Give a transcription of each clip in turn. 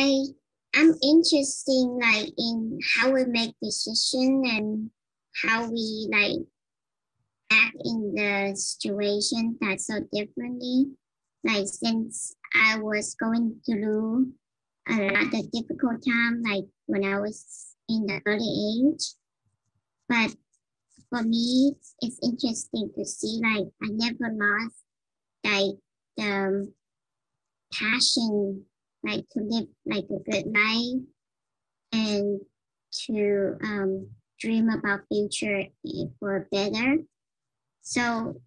I I'm interested like in how we make decision and how we like act in the situation that's so differently. Like since I was going through a lot of difficult time, like when I was in the early age. But for me, it's interesting to see like I never lost like the passion, like to live like a good life and to um, dream about future for better. So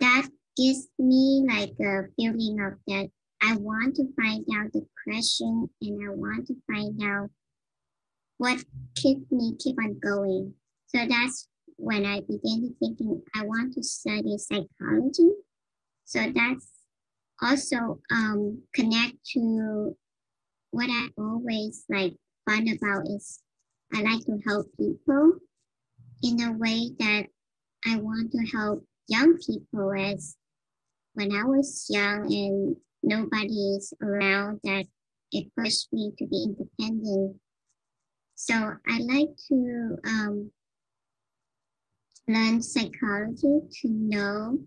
that gives me like a feeling of that I want to find out the question and I want to find out what keeps me keep on going. So that's when I began to thinking I want to study psychology. So that's also um, connect to what I always like fun about is I like to help people in a way that I want to help young people as when I was young and nobody is around that it pushed me to be independent. So I like to um, learn psychology to know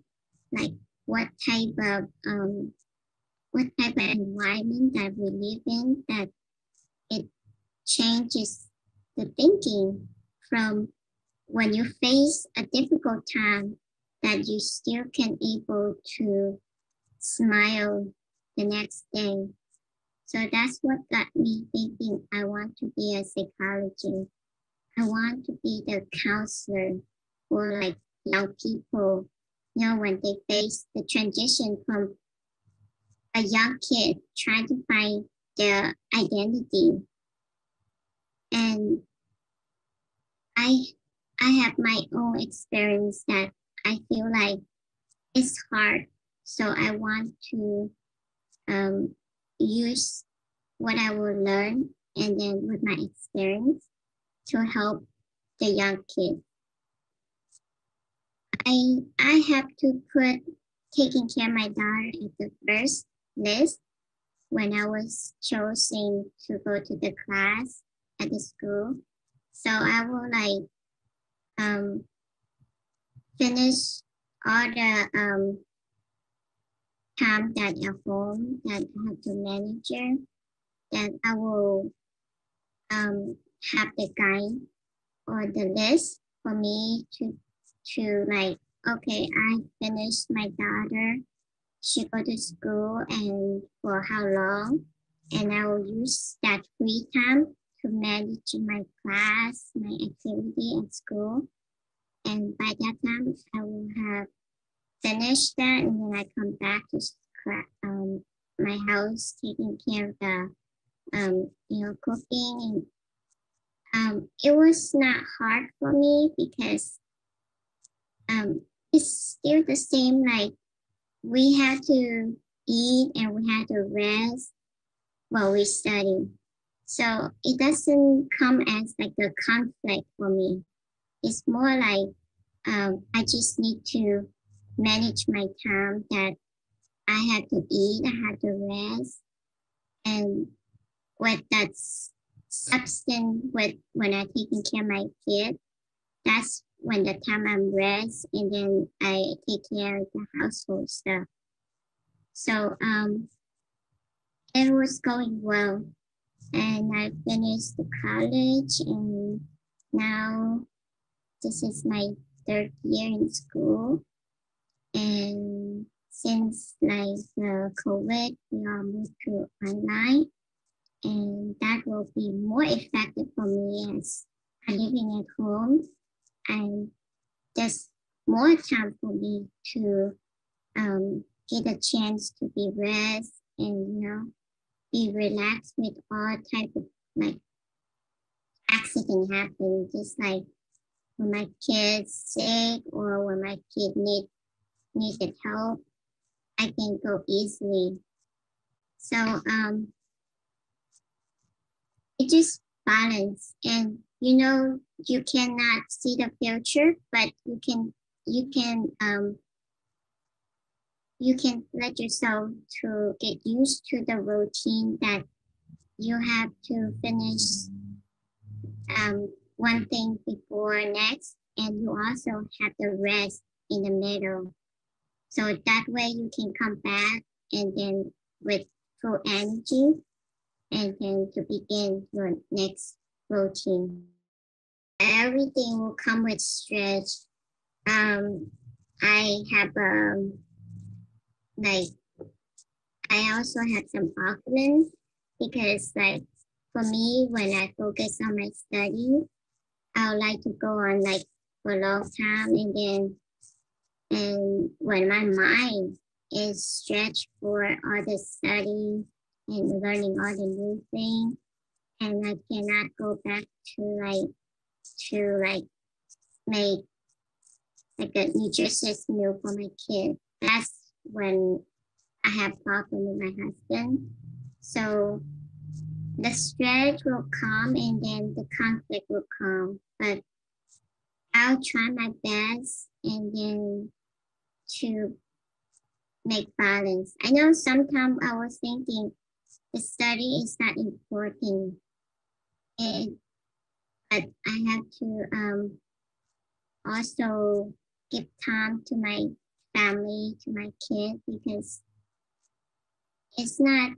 like what type of um, what type of environment that we live in that it changes the thinking from when you face a difficult time that you still can able to smile the next day. So that's what got me thinking I want to be a psychologist. I want to be the counselor for like young people, you know, when they face the transition from a young kid trying to find their identity. And I I have my own experience that I feel like it's hard. So I want to um, use what I will learn and then with my experience to help the young kids. I I have to put taking care of my daughter at the first list when I was choosing to go to the class at the school. So I will like um, finish all the um, time that at home that I have to manage then I will um, have the guide or the list for me to to like okay I finished my daughter. She go to school and for how long? And I will use that free time to manage my class my activity at school. And by that time I will have finished that and then I come back to um, my house taking care of the um, you know cooking and um, it was not hard for me because um, it's still the same like we had to eat and we had to rest while we study so it doesn't come as like a conflict for me it's more like um, I just need to manage my time that I have to eat, I have to rest. And with that substance with when I taking care of my kid, that's when the time I'm rest and then I take care of the household stuff. So um it was going well. And I finished the college and now this is my third year in school. And since like the COVID, we all moved to online and that will be more effective for me as I'm living at home and there's more time for me to um, get a chance to be rest and you know be relaxed with all type of like accident happen just like when my kid's sick or when my kid need needed help, I can go easily. So um, it just balance and you know you cannot see the future, but you can you can um, you can let yourself to get used to the routine that you have to finish um, one thing before next, and you also have the rest in the middle. So that way you can come back and then with full energy and then to begin your next routine. Everything will come with stretch. Um, I have um, like I also have some problems because like for me when I focus on my study, I would like to go on like for a long time and then and when my mind is stretched for all the study and learning all the new things and I cannot go back to like to like make like a nutritious meal for my kid. That's when I have problem with my husband. So the stretch will come and then the conflict will come. But I'll try my best and then to make balance. I know sometimes I was thinking the study is not important. And, but I have to um, also give time to my family, to my kids, because it's not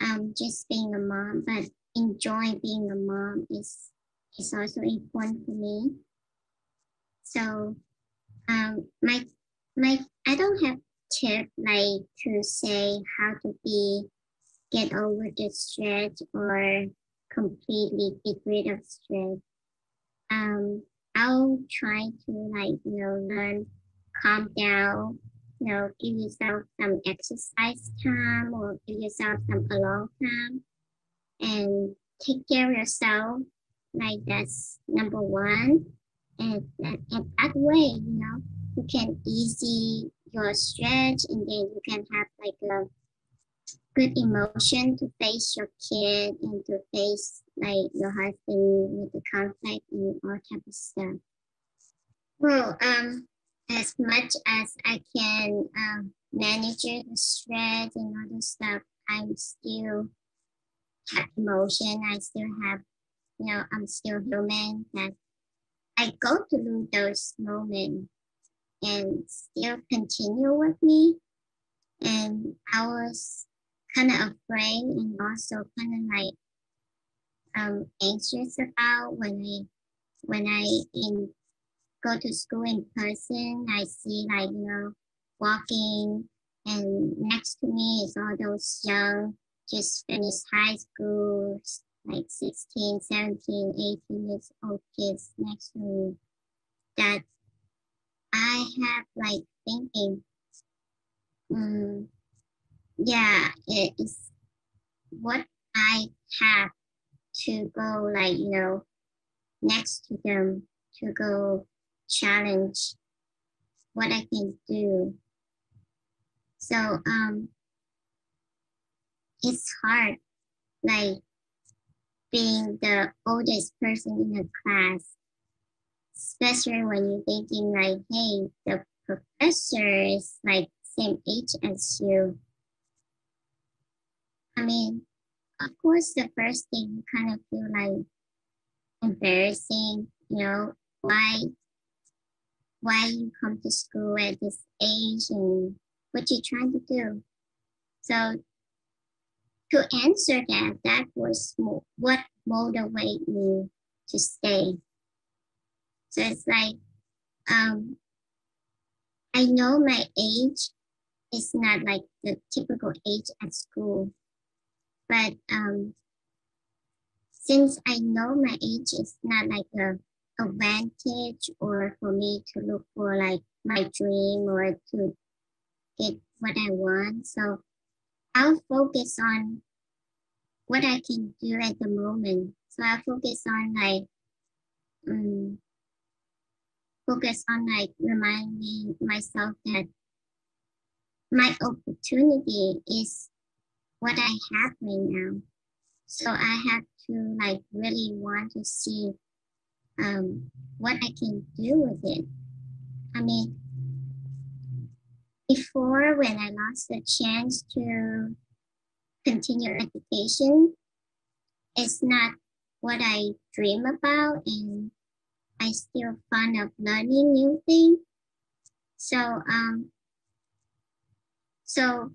um, just being a mom, but enjoying being a mom is is also important for me. So um, my my I don't have tip like to say how to be get over the stress or completely get rid of stress. Um, I'll try to like you know learn calm down you know, give yourself some exercise time or give yourself some alone time and take care of yourself. Like that's number one. And that, and that way, you know, you can easy your stretch and then you can have like a good emotion to face your kid and to face like your husband with the conflict and all type of stuff. Well, um, as much as I can um, manage the stress and all other stuff, I'm still have emotion. I still have, you know, I'm still human. That I go through those moments and still continue with me. And I was kind of afraid and also kind of like um, anxious about when I when I in go to school in person, I see like, you know, walking and next to me is all those young, just finished high school, like 16, 17, 18 years old kids next to me that I have like thinking, um, yeah, it is what I have to go like, you know, next to them to go challenge what I can do. So um, it's hard, like being the oldest person in the class, especially when you're thinking like, hey, the professor is like same age as you. I mean, of course, the first thing you kind of feel like embarrassing, you know, why why you come to school at this age and what you're trying to do. So to answer that, that was what motivated me to stay. So it's like, um, I know my age is not like the typical age at school, but um, since I know my age is not like a advantage or for me to look for like my dream or to get what I want. So I'll focus on what I can do at the moment. So I'll focus on like um, focus on like reminding myself that my opportunity is what I have right now. So I have to like really want to see um, what I can do with it. I mean, before when I lost the chance to continue education, it's not what I dream about and I still fond of learning new things. So um so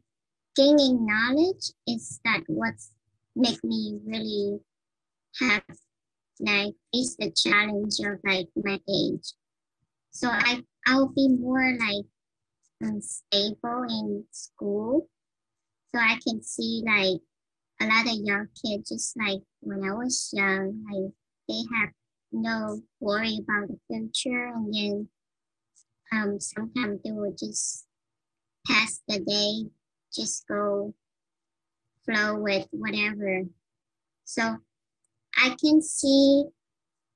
gaining knowledge is that what's make me really have like face the challenge of like my age. So I I'll be more like unstable in school. So I can see like a lot of young kids, just like when I was young, like they have no worry about the future, and then um, sometimes they will just pass the day, just go flow with whatever. So I can see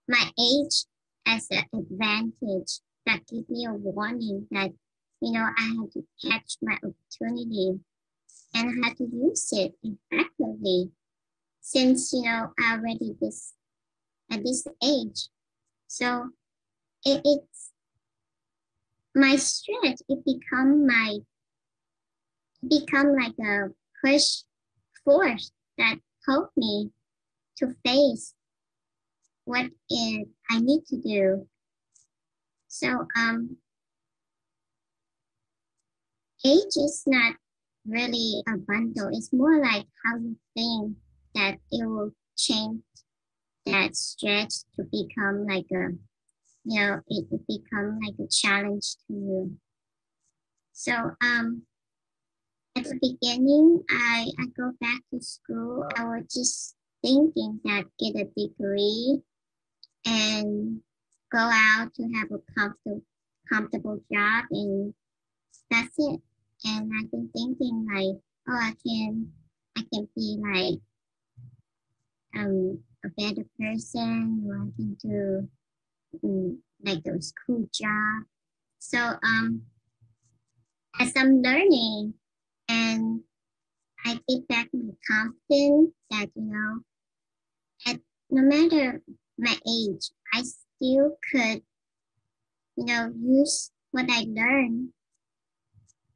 my age as an advantage that gives me a warning that, you know, I have to catch my opportunity and how to use it effectively since, you know, I already this at this age. So it, it's my strength, it become my become like a push force that help me to face what is I need to do. So um age is not really a bundle. It's more like how you think that it will change that stretch to become like a you know it, it become like a challenge to you. So um at the beginning I, I go back to school, I was just thinking that get a degree and go out to have a comfortable comfortable job and that's it. And I've been thinking like, oh I can I can be like um a better person or I can do um, like those cool jobs. So um as I'm learning and I get back my confidence that you know at no matter my age, I still could, you know, use what I learned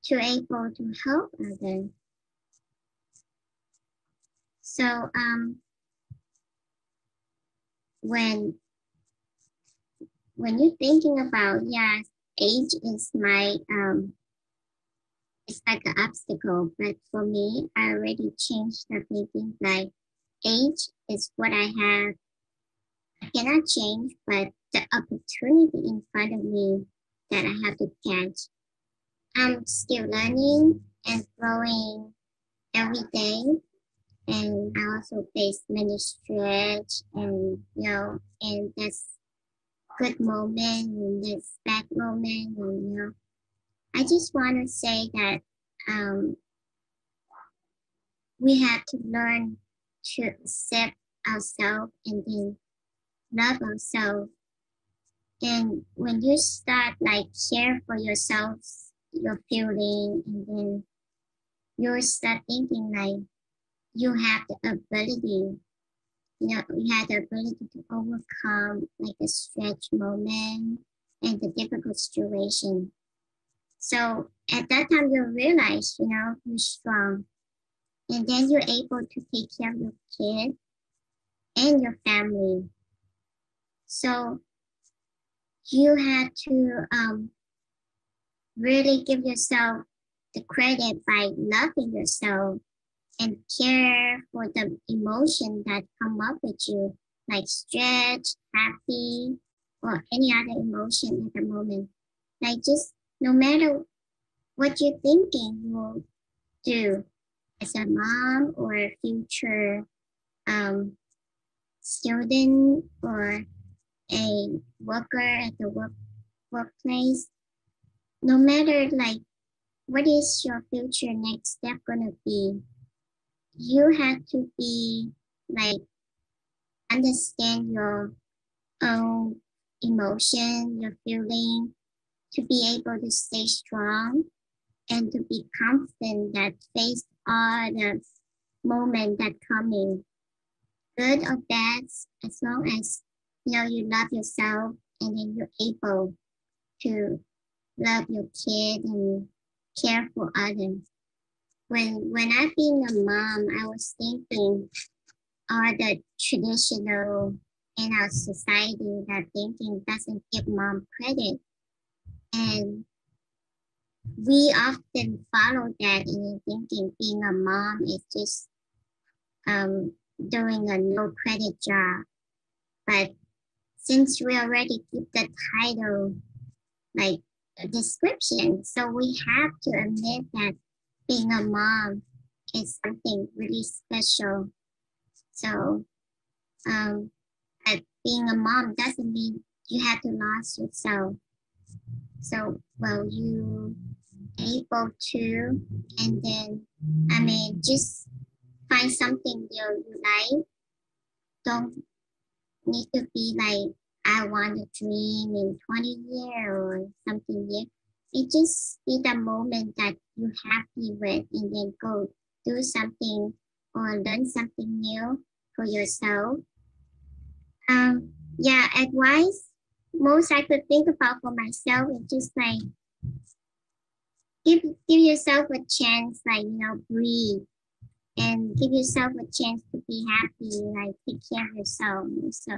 to able to help others. So um, when when you're thinking about yes, age is my um, it's like an obstacle, but for me, I already changed the thinking like age is what I have. I cannot change, but the opportunity in front of me that I have to catch. I'm still learning and growing every day. And I also face many stretch and you know, and that's good moment and this bad moment and you know. I just want to say that um, we have to learn to accept ourselves and then love ourselves. And when you start like care for yourself, your feeling, and then you start thinking like you have the ability, you know, you have the ability to overcome like a stretch moment and the difficult situation. So at that time you realize, you know, you're strong and then you're able to take care of your kid and your family. So you have to um, really give yourself the credit by loving yourself and care for the emotion that come up with you, like stretch, happy, or any other emotion at the moment. Like just no matter what you're thinking, will do. As a mom or a future um, student or a worker at the work workplace, no matter like what is your future next step gonna be, you have to be like understand your own emotion, your feeling, to be able to stay strong and to be confident that face all the moment that coming, good or bad, as long as you know you love yourself and then you're able to love your kid and care for others. When when I being a mom, I was thinking or the traditional in our society that thinking doesn't give mom credit. And we often follow that in thinking being a mom is just um, doing a no credit job. But since we already give the title like a description, so we have to admit that being a mom is something really special. So um, but being a mom doesn't mean you have to lose yourself. So well you able to and then I mean just find something you, you like. Don't need to be like I want to dream in 20 years or something yet. It just be the moment that you're happy with and then go do something or learn something new for yourself. Um, yeah, advice most I could think about for myself is just like give give yourself a chance, like you know, breathe and give yourself a chance to be happy, like take care of yourself. So